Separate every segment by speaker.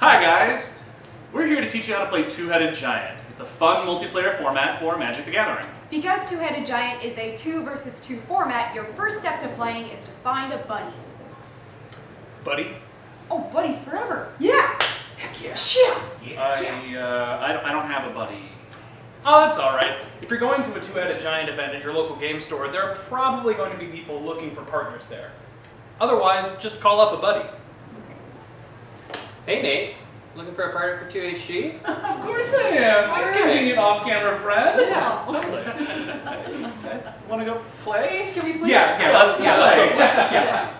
Speaker 1: Hi guys! We're here to teach you how to play Two-Headed Giant. It's a fun multiplayer format for Magic the Gathering.
Speaker 2: Because Two-Headed Giant is a two versus two format, your first step to playing is to find a buddy.
Speaker 3: Buddy?
Speaker 2: Oh, buddies forever. Yeah.
Speaker 3: Heck yeah.
Speaker 2: Shit.
Speaker 1: I, uh, I, I don't have a buddy.
Speaker 3: Oh, that's alright. If you're going to a two-headed giant event at your local game store, there are probably going to be people looking for partners there. Otherwise, just call up a buddy.
Speaker 4: Hey Nate, looking for a partner for 2HG?
Speaker 1: Of course I am! Nice
Speaker 4: Alright.
Speaker 1: convenient off-camera friend.
Speaker 4: Yeah.
Speaker 1: totally. you guys want to go play? Can we please?
Speaker 3: Yeah, yeah, let's, yeah, let's go. play. Yeah.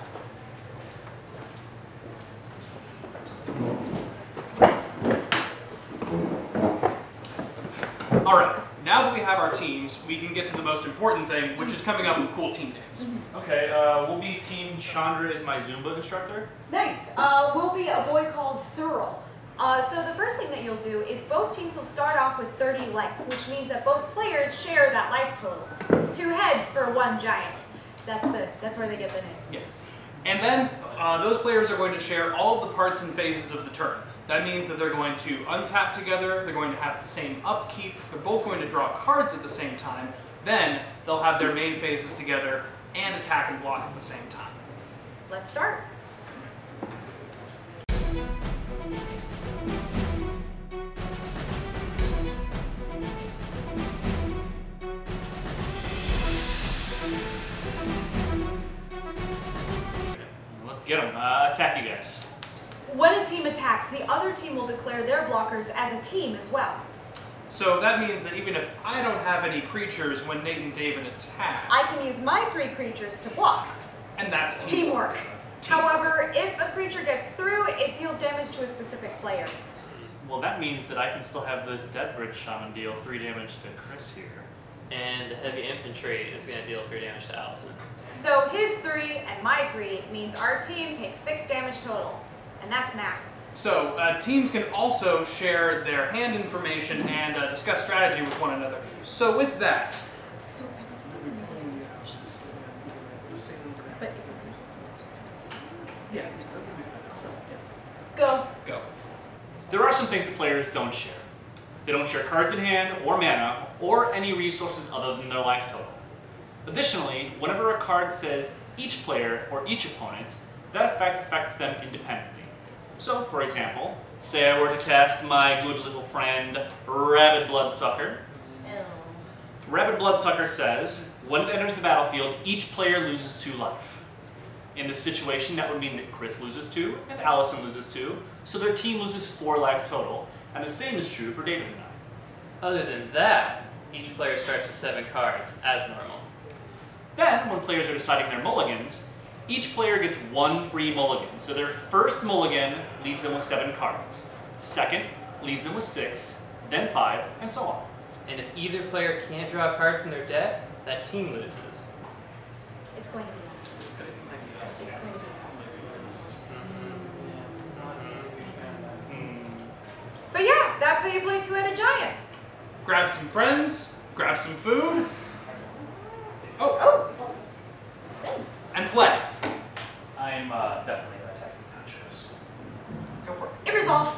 Speaker 3: Alright, now that we have our teams, we can get to the most important thing, which is coming up with cool team names.
Speaker 1: Okay, uh, we'll be Team Chandra is my Zumba instructor.
Speaker 2: Nice. Uh, we'll be a boy called Cyril. Uh, so the first thing that you'll do is both teams will start off with 30 life, which means that both players share that life total. It's two heads for one giant. That's the that's where they get the name.
Speaker 3: Yeah. And then uh, those players are going to share all of the parts and phases of the turn. That means that they're going to untap together, they're going to have the same upkeep, they're both going to draw cards at the same time, then they'll have their main phases together and attack and block at the same time.
Speaker 2: Let's start.
Speaker 1: Get them. Uh, attack you guys.
Speaker 2: When a team attacks, the other team will declare their blockers as a team as well.
Speaker 3: So that means that even if I don't have any creatures when Nate and David attack,
Speaker 2: I can use my three creatures to block.
Speaker 3: and that's
Speaker 2: Teamwork.
Speaker 3: Team-
Speaker 2: However, if a creature gets through, it deals damage to a specific player.
Speaker 1: Well, that means that I can still have this Deadbridge Shaman deal three damage to Chris here.
Speaker 4: And the heavy infantry is going to deal 3 damage to Alison.
Speaker 2: So his three and my three means our team takes six damage total. And that's math.
Speaker 3: So, uh, teams can also share their hand information and uh, discuss strategy with one another. So, with that,
Speaker 2: So I was But if it's
Speaker 3: yeah,
Speaker 2: Go.
Speaker 3: go.
Speaker 1: There are some things that players don't share. They don't share cards in hand, or mana, or any resources other than their life total. Additionally, whenever a card says each player or each opponent, that effect affects them independently. So, for example, say I were to cast my good little friend, Rabid Bloodsucker. Rabid Bloodsucker says, when it enters the battlefield, each player loses two life. In this situation, that would mean that Chris loses two and Alison loses two, so their team loses four life total, and the same is true for David and I.
Speaker 4: Other than that, each player starts with 7 cards, as normal.
Speaker 1: Then, when players are deciding their mulligans, each player gets one free mulligan. So their first mulligan leaves them with seven cards. Second leaves them with six, then five, and so on.
Speaker 4: And if either player can't draw a card from their deck, that team loses.
Speaker 2: It's going to be us. It's going to be us.
Speaker 1: Hmm.
Speaker 2: But yeah, that's how you play two-headed giant.
Speaker 3: Grab some friends, grab some food, Oh.
Speaker 2: Oh. Thanks.
Speaker 3: and play.
Speaker 1: I'm uh, definitely attacking nachos.
Speaker 3: Go for it.
Speaker 2: It resolves.